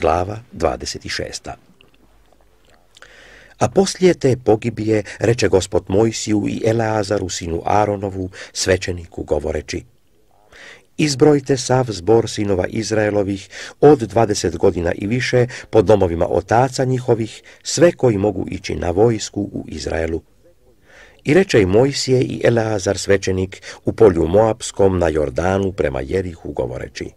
glava 26. A poslije te pogibije reče gospod Mojsiju i Eleazaru sinu Aronovu, svećeniku govoreći. Izbrojite sav zbor sinova Izraelovih od dvadeset godina i više po domovima otaca njihovih, sve koji mogu ići na vojsku u Izraelu. I reče i Mojsije i Eleazar svećenik u polju Moapskom na Jordanu prema Jerihu govoreći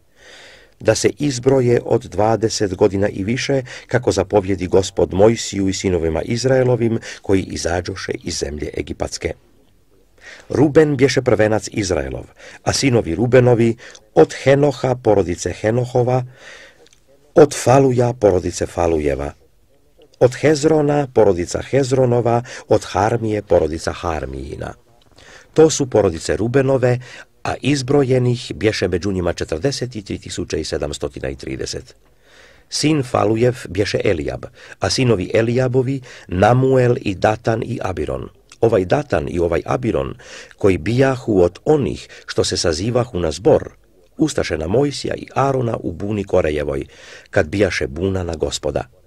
da se izbroje od dvadeset godina i više, kako zapovjedi gospod Mojsiju i sinovima Izraelovim, koji izađoše iz zemlje Egipatske. Ruben bješe prvenac Izraelov, a sinovi Rubenovi od Henoha porodice Henohova, od Faluja porodice Falujeva, od Hezrona porodica Hezronova, od Harmije porodica Harmijina. To su porodice Rubenove, a izbrojenih bješe među njima 43.730. Sin Falujev bješe Elijab, a sinovi Elijabovi Namuel i Datan i Abiron. Ovaj Datan i ovaj Abiron, koji bijahu od onih što se sazivahu na zbor, ustaše na Mojsija i Arona u buni Korejevoj, kad bijaše buna na gospoda.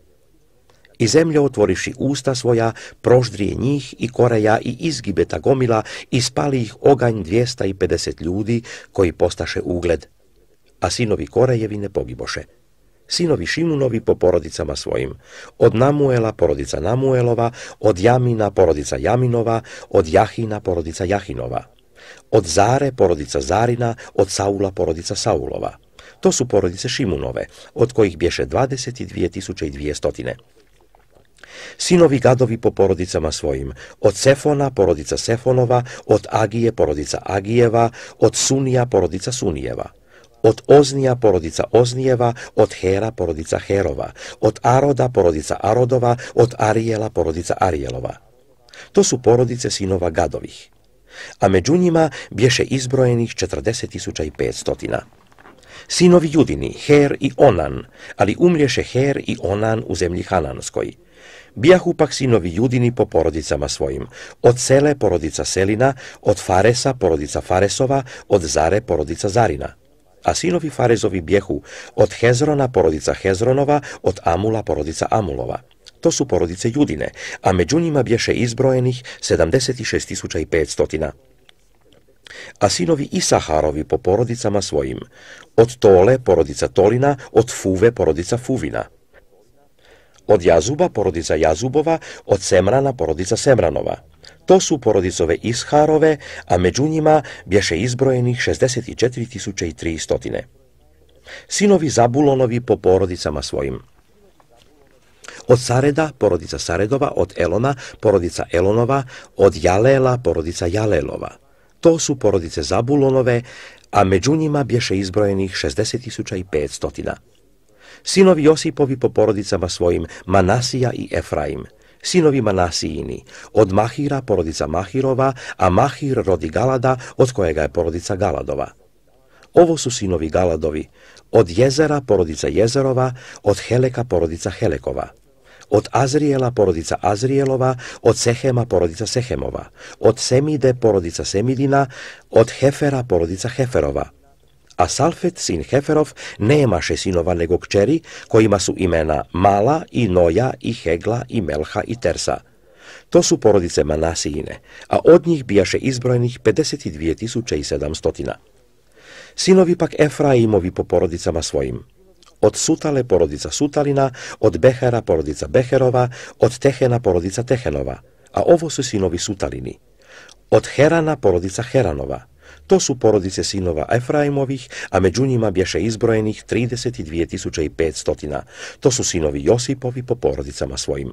I zemlja otvoriši usta svoja, proždrije njih i koreja i izgibe ta gomila i spali ih oganj dvijesta i pedeset ljudi koji postaše ugled. A sinovi Korejevi ne pogiboše. Sinovi Šimunovi po porodicama svojim. Od Namuela porodica Namuelova, od Jamina porodica Jaminova, od Jahina porodica Jahinova. Od Zare porodica Zarina, od Saula porodica Saulova. To su porodice Šimunove, od kojih bješe 22.200. Sinovi gadovi po porodicama svojim, od Sefona porodica Sefonova, od Agije porodica Agijeva, od Sunija porodica Sunijeva, od Oznija porodica Oznijeva, od Hera porodica Herova, od Aroda porodica Arodova, od Arijela porodica Arijelova. To su porodice sinova gadovih. A među njima bješe izbrojenih 40.500. Sinovi Judini, Her i Onan, ali umlješe Her i Onan u zemlji Hananskoj. Bijahu pak sinovi Judini po porodicama svojim, od Sele porodica Selina, od Faresa porodica Faresova, od Zare porodica Zarina. A sinovi Farezovi bjehu od Hezrona porodica Hezronova, od Amula porodica Amulova. To su porodice Judine, a među njima bješe izbrojenih 76.500. A sinovi Isaharovi po porodicama svojim, od Tole porodica Tolina, od Fuve porodica Fuvina od Jazuba porodica Jazubova, od Semrana porodica Semranova. To su porodicove Isharove, a među njima bješe izbrojenih 64.300. Sinovi Zabulonovi po porodicama svojim. Od Sareda, porodica Saredova, od Elona, porodica Elonova, od Jalela, porodica Jalelova. To su porodice Zabulonove, a među njima bješe izbrojenih 60.500 sinovi Josipovi po porodicama svojim, Manasija i Efraim, sinovi Manasijini, od Mahira porodica Mahirova, a Mahir rodi Galada, od kojega je porodica Galadova. Ovo su sinovi Galadovi, od Jezera porodica Jezerova, od Heleka porodica Helekova, od Azrijela porodica Azrijelova, od Sehema porodica Sehemova, od Semide porodica Semidina, od Hefera porodica Heferova, a Salfet, sin Heferov, nemaše sinova nego kćeri, kojima su imena Mala i Noja i Hegla i Melha i Tersa. To su porodice Manasijine, a od njih bijaše izbrojenih 52.700. Sinovi pak Efraimovi po porodicama svojim. Od Sutale porodica Sutalina, od Behera porodica Beherova, od Tehena porodica Tehenova, a ovo su sinovi Sutalini. Od Herana porodica Heranova, to su porodice sinova Efraimovih, a među njima bješe izbrojenih 32.500. To su sinovi Josipovi po porodicama svojim.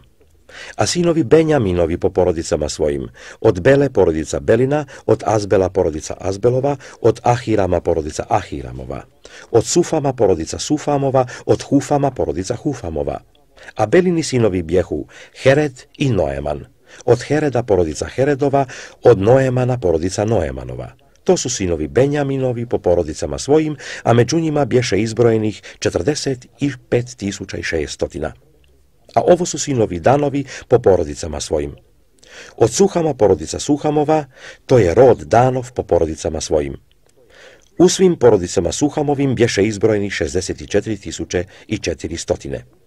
A sinovi Benjaminovi po porodicama svojim, od Bele porodica Belina, od Azbela porodica Azbelova, od Ahirama porodica Ahiramova, od Sufama porodica Sufamova, od Hufama porodica Hufamova. A Belini sinovi bjehu Hered i Noeman, od Hereda porodica Heredova, od Noemana porodica Noemanova. To su sinovi Benjaminovi po porodicama svojim, a među njima bješe izbrojenih 45.600. A ovo su sinovi Danovi po porodicama svojim. Od Suhama porodica Suhamova, to je rod Danov po porodicama svojim. U svim porodicama Suhamovim bješe izbrojeni 64.400.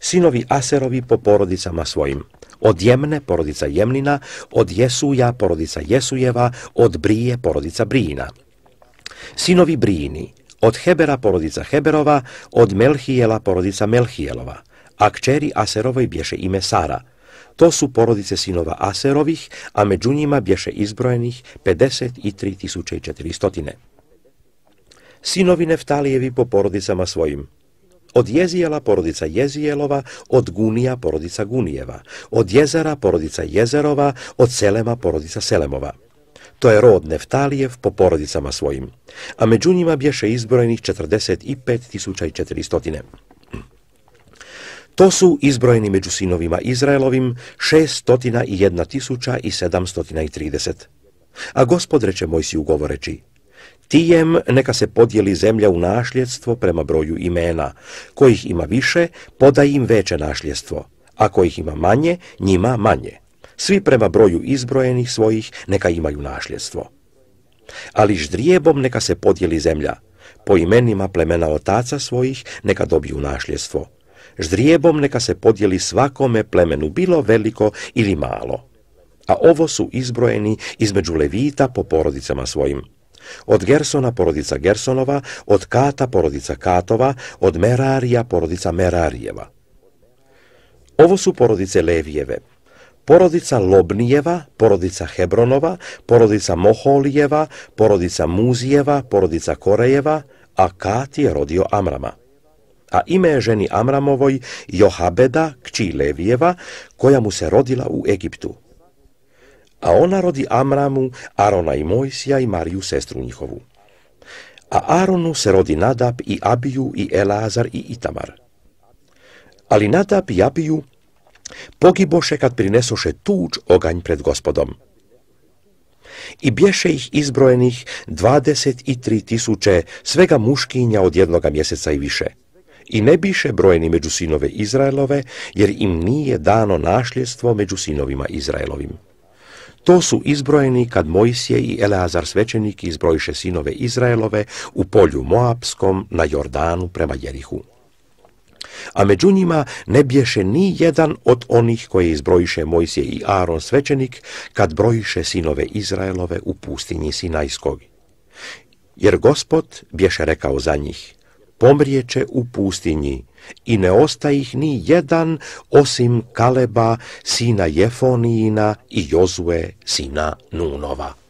Sinovi Aserovi po porodicama svojim. Od Jemne, porodica Jemnina, od Jesuja, porodica Jesujeva, od Brije, porodica Brijina. Sinovi Brijini, od Hebera, porodica Heberova, od Melhijela, porodica Melhijelova. A kćeri Aserovoj bješe ime Sara. To su porodice sinova Aserovih, a među njima bješe izbrojenih 53.400. Sinovi Neftalijevi po porodicama svojim. Od Jezijela porodica Jezijelova, od Gunija porodica Gunijeva, od Jezera porodica Jezerova, od Selema porodica Selemova. To je rod Neftalijev po porodicama svojim, a među njima bješe izbrojenih 45.400. To su izbrojeni među sinovima Izraelovim 601.730. A gospod reče Mojsiju govoreći, Tijem neka se podijeli zemlja u našljedstvo prema broju imena. Kojih ima više, podaj im veće našljedstvo, a kojih ima manje, njima manje. Svi prema broju izbrojenih svojih neka imaju našljedstvo. Ali ždrijebom neka se podijeli zemlja, po imenima plemena otaca svojih neka dobiju našljedstvo. Ždrijebom neka se podijeli svakome plemenu, bilo veliko ili malo. A ovo su izbrojeni između levita po porodicama svojim. Od Gersona porodica Gersonova, od Kata porodica Katova, od Merarija porodica Merarijeva. Ovo su porodice Levijeve. Porodica Lobnijeva, porodica Hebronova, porodica Moholijeva, porodica Muzijeva, porodica Korejeva, a Kat je rodio Amrama. A ime je ženi Amramovoj Johabeda, kći Levijeva, koja mu se rodila u Egiptu a ona rodi Amramu, Arona i Mojsija i Mariju, sestru njihovu. A Aronu se rodi Nadab i Abiju i Elazar i Itamar. Ali Nadab i Abiju pogiboše kad prinesoše tuđ oganj pred gospodom. I bješe ih izbrojenih dvadeset i tri tisuće svega muškinja od jednoga mjeseca i više. I ne biše brojeni među sinove Izraelove, jer im nije dano našljestvo među sinovima Izraelovim. To su izbrojeni kad Mojsije i Eleazar svećenik izbrojiše sinove Izraelove u polju Moapskom na Jordanu prema Jerihu. A među njima ne bješe ni jedan od onih koje izbrojiše Mojsije i Aaron svećenik kad brojiše sinove Izraelove u pustinji Sinajskog. Jer gospod bješe rekao za njih, pomrijeće u pustinji i ne ostaje ih ni jedan osim Kaleba, sina Jefonijina i Jozue, sina Nunova.